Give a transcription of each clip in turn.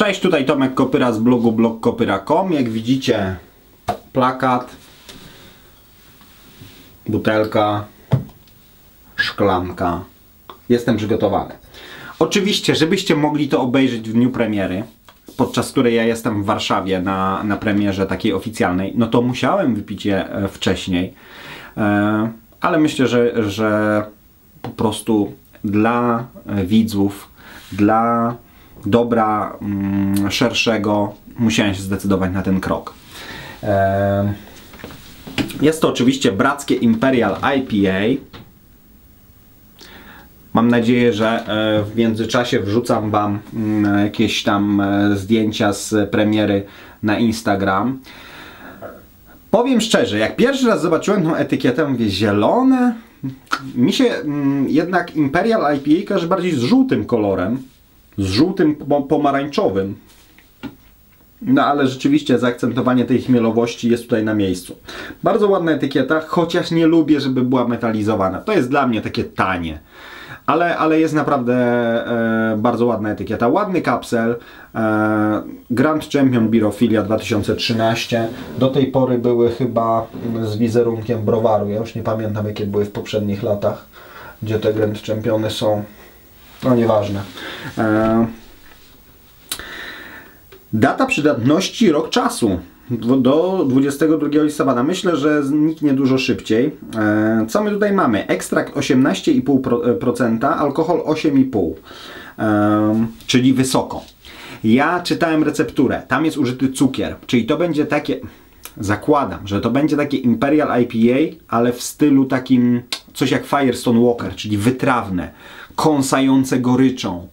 Cześć, tutaj Tomek Kopyra z blogu blogkopyra.com. Jak widzicie, plakat, butelka, szklanka. Jestem przygotowany. Oczywiście, żebyście mogli to obejrzeć w dniu premiery, podczas której ja jestem w Warszawie na, na premierze takiej oficjalnej, no to musiałem wypić je e, wcześniej. E, ale myślę, że, że po prostu dla widzów, dla dobra mm, szerszego musiałem się zdecydować na ten krok. E, jest to oczywiście brackie Imperial IPA. Mam nadzieję, że e, w międzyczasie wrzucam Wam mm, jakieś tam e, zdjęcia z premiery na Instagram. Powiem szczerze, jak pierwszy raz zobaczyłem tą etykietę, mówię zielone. Mi się mm, jednak Imperial IPA kojarzy bardziej z żółtym kolorem, z żółtym pomarańczowym. No ale rzeczywiście zaakcentowanie tej chmielowości jest tutaj na miejscu. Bardzo ładna etykieta, chociaż nie lubię, żeby była metalizowana. To jest dla mnie takie tanie. Ale, ale jest naprawdę e, bardzo ładna etykieta. Ładny kapsel. E, Grand Champion Birofilia 2013. Do tej pory były chyba z wizerunkiem browaru. Ja już nie pamiętam jakie były w poprzednich latach, gdzie te Grand Championy są. No nieważne. E, Data przydatności rok czasu do 22 listopada. Myślę, że zniknie dużo szybciej. E, co my tutaj mamy? Ekstrakt 18,5%, alkohol 8,5%, e, czyli wysoko. Ja czytałem recepturę, tam jest użyty cukier, czyli to będzie takie, zakładam, że to będzie takie Imperial IPA, ale w stylu takim coś jak Firestone Walker, czyli wytrawne, kąsające goryczą.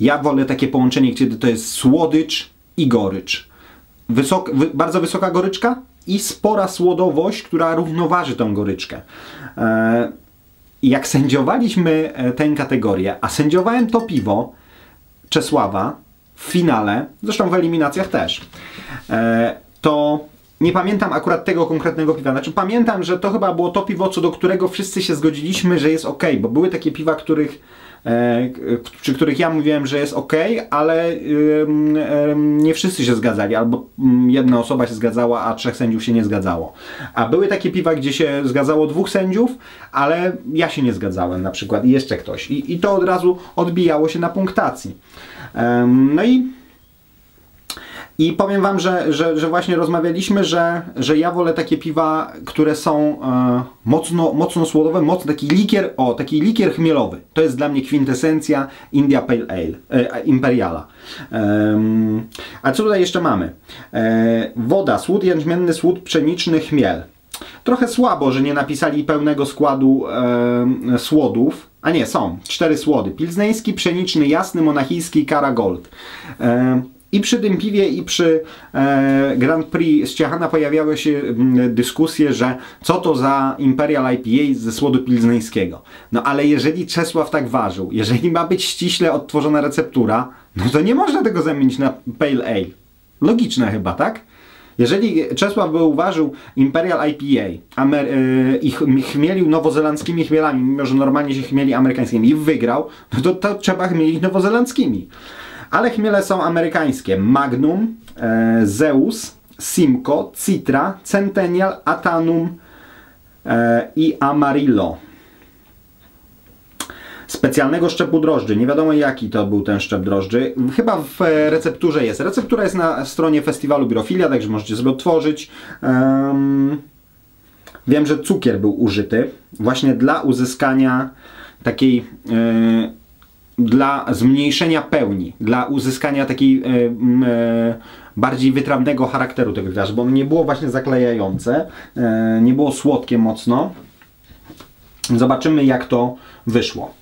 Ja wolę takie połączenie, kiedy to jest słodycz i gorycz. Wysok, wy, bardzo wysoka goryczka i spora słodowość, która równoważy tą goryczkę. E, jak sędziowaliśmy e, tę kategorię, a sędziowałem to piwo Czesława w finale, zresztą w eliminacjach też, e, to nie pamiętam akurat tego konkretnego piwa. Znaczy pamiętam, że to chyba było to piwo, co do którego wszyscy się zgodziliśmy, że jest ok, bo były takie piwa, których E, przy których ja mówiłem, że jest ok, ale nie wszyscy się zgadzali, albo mm, jedna osoba się zgadzała, a trzech sędziów się nie zgadzało. A były takie piwa, gdzie się zgadzało dwóch sędziów, ale ja się nie zgadzałem na przykład i jeszcze ktoś. I, i to od razu odbijało się na punktacji. No i i powiem Wam, że, że, że właśnie rozmawialiśmy, że, że ja wolę takie piwa, które są e, mocno, mocno słodowe, mocno taki likier, o, taki likier chmielowy. To jest dla mnie kwintesencja India Pale Ale, e, Imperiala. E, a co tutaj jeszcze mamy? E, woda, słód jęczmienny, słód pszeniczny, chmiel. Trochę słabo, że nie napisali pełnego składu słodów. A nie, są. Cztery słody. Pilzneński, pszeniczny, jasny, monachijski, kara gold. E, i przy tym piwie, i przy e, Grand Prix z Ciechana pojawiały się dyskusje, że co to za Imperial IPA ze słodu pilzneńskiego. No ale jeżeli Czesław tak ważył, jeżeli ma być ściśle odtworzona receptura, no to nie można tego zamienić na Pale Ale. Logiczne chyba, tak? Jeżeli Czesław uważał Imperial IPA Amer yy, i chmielił nowozelandzkimi chmielami, mimo że normalnie się chmieli amerykańskimi i wygrał, no to, to trzeba chmielić nowozelandzkimi. Ale chmiele są amerykańskie. Magnum, e, Zeus, Simco, Citra, Centennial, Atanum e, i Amarillo. Specjalnego szczepu drożdży. Nie wiadomo jaki to był ten szczep drożdży. Chyba w recepturze jest. Receptura jest na stronie festiwalu Birofilia, także możecie sobie otworzyć. Um, wiem, że cukier był użyty właśnie dla uzyskania takiej yy, dla zmniejszenia pełni, dla uzyskania takiej e, e, bardziej wytrawnego charakteru tego wirażu, bo nie było właśnie zaklejające, e, nie było słodkie mocno. Zobaczymy jak to wyszło.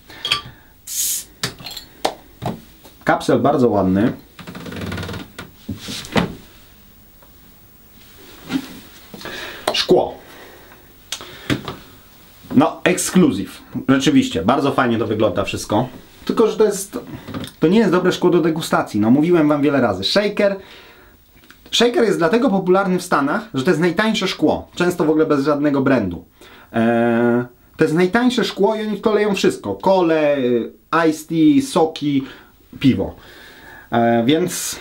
Kapsel bardzo ładny. Szkło. No, ekskluzyw. Rzeczywiście, bardzo fajnie to wygląda wszystko. Tylko, że to jest, to nie jest dobre szkło do degustacji. No mówiłem Wam wiele razy. Shaker Shaker jest dlatego popularny w Stanach, że to jest najtańsze szkło. Często w ogóle bez żadnego brandu. Eee, to jest najtańsze szkło i oni w to leją wszystko. Kole, iced tea, soki, piwo. E, więc,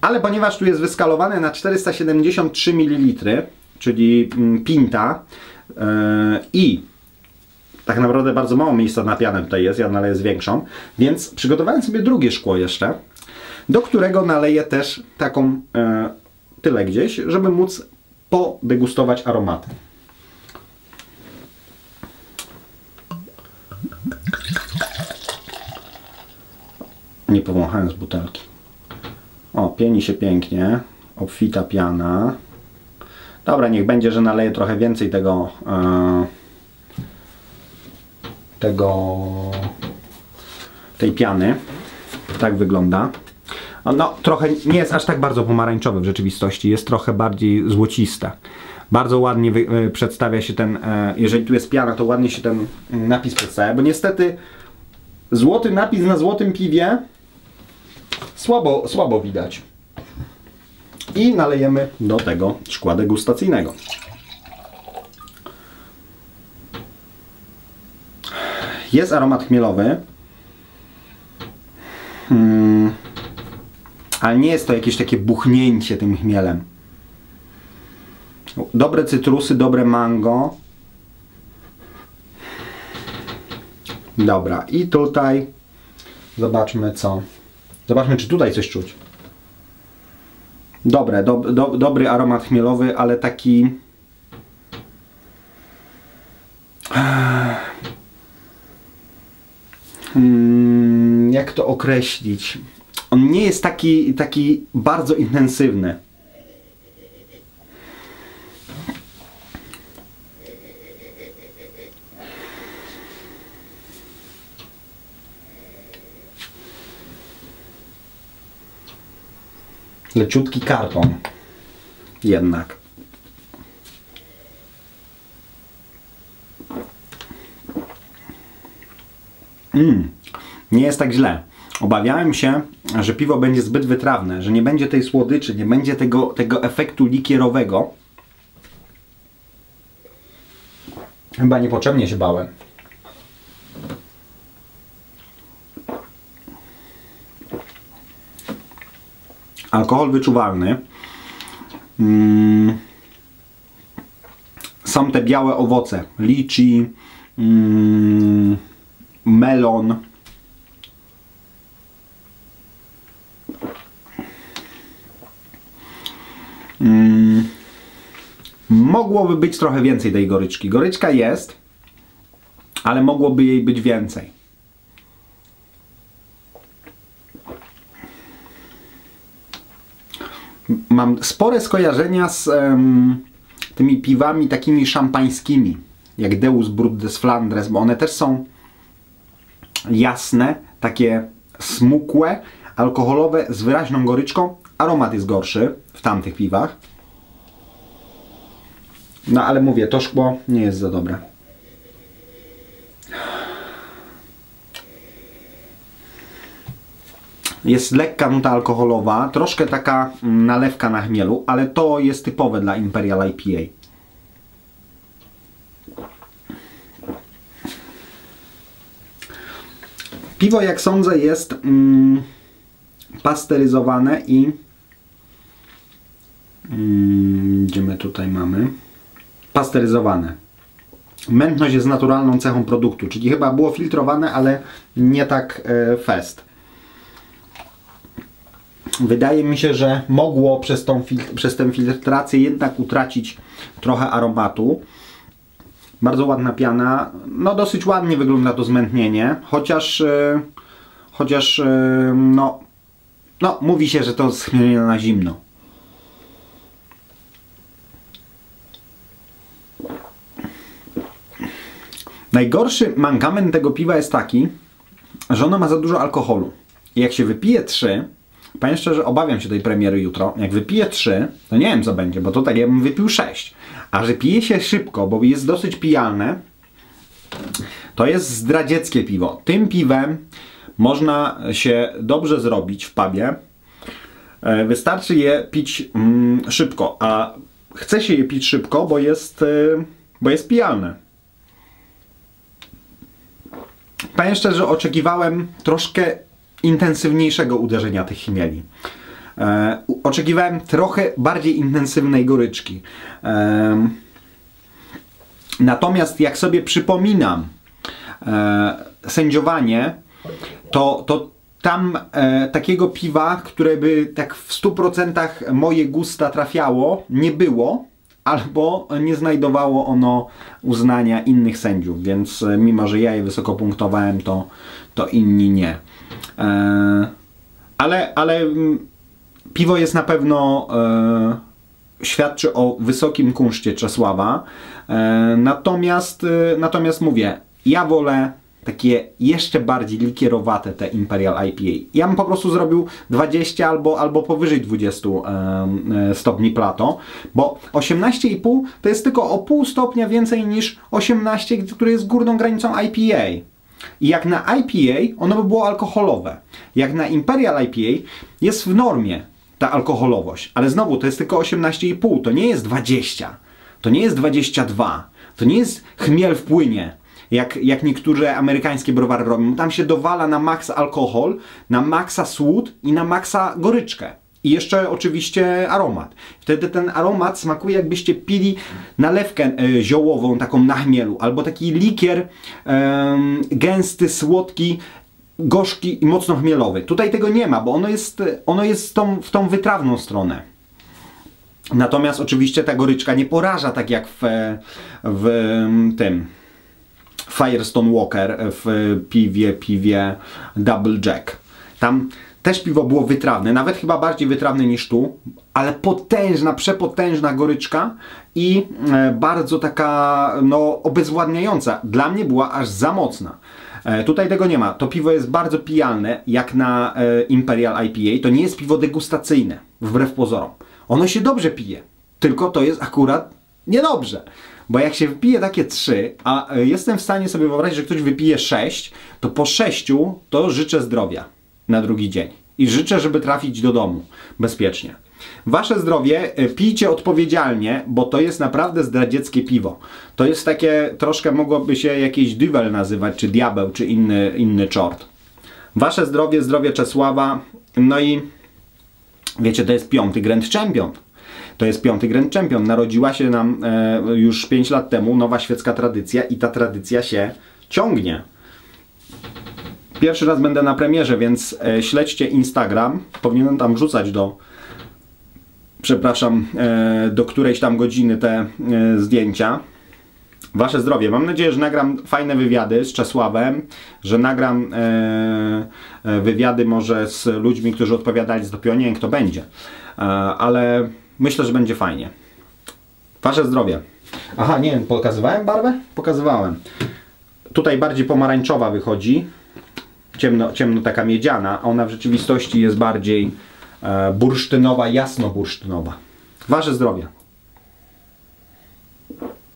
ale ponieważ tu jest wyskalowane na 473 ml, czyli mm, pinta e, i tak naprawdę bardzo mało miejsca na pianę tutaj jest, ja naleję z większą, więc przygotowałem sobie drugie szkło jeszcze, do którego naleję też taką e, tyle gdzieś, żeby móc podegustować aromaty. Nie powąchałem z butelki. O, pieni się pięknie. Obfita piana. Dobra, niech będzie, że naleję trochę więcej tego e, tego tej piany. Tak wygląda. No, trochę nie jest aż tak bardzo pomarańczowe w rzeczywistości, jest trochę bardziej złociste. Bardzo ładnie wy, y, przedstawia się ten, e, jeżeli tu jest piana, to ładnie się ten napis przedstawia, bo niestety złoty napis na złotym piwie słabo, słabo widać. I nalejemy do tego szkła degustacyjnego. Jest aromat chmielowy. Hmm. Ale nie jest to jakieś takie buchnięcie tym chmielem. Dobre cytrusy, dobre mango. Dobra, i tutaj zobaczmy co. Zobaczmy, czy tutaj coś czuć. Dobre, do, do, dobry aromat chmielowy, ale taki. Jak to określić? On nie jest taki, taki bardzo intensywny. leciutki karton. Jednak. Mm, nie jest tak źle. Obawiałem się, że piwo będzie zbyt wytrawne, że nie będzie tej słodyczy, nie będzie tego, tego efektu likierowego. Chyba niepotrzebnie się bałem. alkohol wyczuwalny. Mm. Są te białe owoce, liczy, mm, melon. Mm. Mogłoby być trochę więcej tej goryczki. Goryczka jest, ale mogłoby jej być więcej. mam spore skojarzenia z um, tymi piwami takimi szampańskimi, jak Deus Brut des Flandres, bo one też są jasne, takie smukłe, alkoholowe, z wyraźną goryczką. Aromat jest gorszy w tamtych piwach. No ale mówię, to szkło nie jest za dobre. Jest lekka nuta alkoholowa, troszkę taka nalewka na chmielu, ale to jest typowe dla Imperial IPA. Piwo, jak sądzę, jest mm, pasteryzowane i mm, gdzie my tutaj mamy? Pasteryzowane. Mętność jest naturalną cechą produktu, czyli chyba było filtrowane, ale nie tak e, fest wydaje mi się, że mogło przez, tą przez tę filtrację jednak utracić trochę aromatu. Bardzo ładna piana. No dosyć ładnie wygląda to zmętnienie, chociaż yy, chociaż yy, no, no mówi się, że to schmielenie na zimno. Najgorszy mankament tego piwa jest taki, że ono ma za dużo alkoholu. I jak się wypije 3, Powiem szczerze, obawiam się tej premiery jutro. Jak wypiję 3, to nie wiem co będzie, bo to tak jakbym wypił 6. A że pije się szybko, bo jest dosyć pijalne, to jest zdradzieckie piwo. Tym piwem można się dobrze zrobić w pubie. E, wystarczy je pić mm, szybko, a chce się je pić szybko, bo jest, e, bo jest pijalne. Powiem szczerze, oczekiwałem troszkę intensywniejszego uderzenia tych chmieli. Oczekiwałem trochę bardziej intensywnej goryczki. Natomiast jak sobie przypominam e, sędziowanie, to, to tam e, takiego piwa, które by tak w 100% moje gusta trafiało, nie było, albo nie znajdowało ono uznania innych sędziów, więc e, mimo, że ja je wysoko punktowałem, to, to inni nie. E, ale, ale mm, piwo jest na pewno e, świadczy o wysokim kunszcie Czesława. E, natomiast, e, natomiast mówię, ja wolę takie jeszcze bardziej likierowate te Imperial IPA. Ja bym po prostu zrobił 20 albo, albo powyżej 20 e, stopni plato, bo 18,5 to jest tylko o pół stopnia więcej niż 18, które jest górną granicą IPA. I jak na IPA, ono by było alkoholowe. Jak na Imperial IPA jest w normie ta alkoholowość, ale znowu to jest tylko 18,5, to nie jest 20, to nie jest 22, to nie jest chmiel w płynie jak, jak niektóre amerykańskie browary robią. Tam się dowala na maks alkohol, na maksa słód i na maksa goryczkę. I jeszcze oczywiście aromat. Wtedy ten aromat smakuje jakbyście pili nalewkę e, ziołową, taką na chmielu, albo taki likier e, gęsty, słodki, gorzki i mocno chmielowy. Tutaj tego nie ma, bo ono jest, ono jest tą, w tą wytrawną stronę. Natomiast oczywiście ta goryczka nie poraża tak jak w, w tym Firestone Walker w piwie, piwie Double Jack. Tam też piwo było wytrawne, nawet chyba bardziej wytrawne niż tu, ale potężna, przepotężna goryczka i e, bardzo taka no, obezwładniająca. Dla mnie była aż za mocna. E, tutaj tego nie ma. To piwo jest bardzo pijalne, jak na e, Imperial IPA. To nie jest piwo degustacyjne, wbrew pozorom. Ono się dobrze pije, tylko to jest akurat niedobrze. Bo jak się wypije takie trzy, a e, jestem w stanie sobie wyobrazić, że ktoś wypije sześć, to po sześciu to życzę zdrowia na drugi dzień. I życzę, żeby trafić do domu bezpiecznie. Wasze zdrowie e, pijcie odpowiedzialnie, bo to jest naprawdę zdradzieckie piwo. To jest takie, troszkę mogłoby się jakieś duvel nazywać, czy diabeł, czy inny, inny czort. Wasze zdrowie, zdrowie Czesława, no i wiecie, to jest piąty Grand Champion. To jest piąty Grand Champion. Narodziła się nam e, już 5 lat temu nowa świecka tradycja i ta tradycja się ciągnie. Pierwszy raz będę na premierze, więc e, śledźcie Instagram. Powinienem tam wrzucać do przepraszam, e, do którejś tam godziny te e, zdjęcia. Wasze zdrowie. Mam nadzieję, że nagram fajne wywiady z Czesławem, że nagram e, wywiady może z ludźmi, którzy odpowiadali za to, kto będzie, ale Myślę, że będzie fajnie. Wasze zdrowie. Aha, nie wiem, pokazywałem barwę? Pokazywałem. Tutaj bardziej pomarańczowa wychodzi. Ciemno, ciemno taka miedziana, a ona w rzeczywistości jest bardziej bursztynowa, jasno bursztynowa. Wasze zdrowie.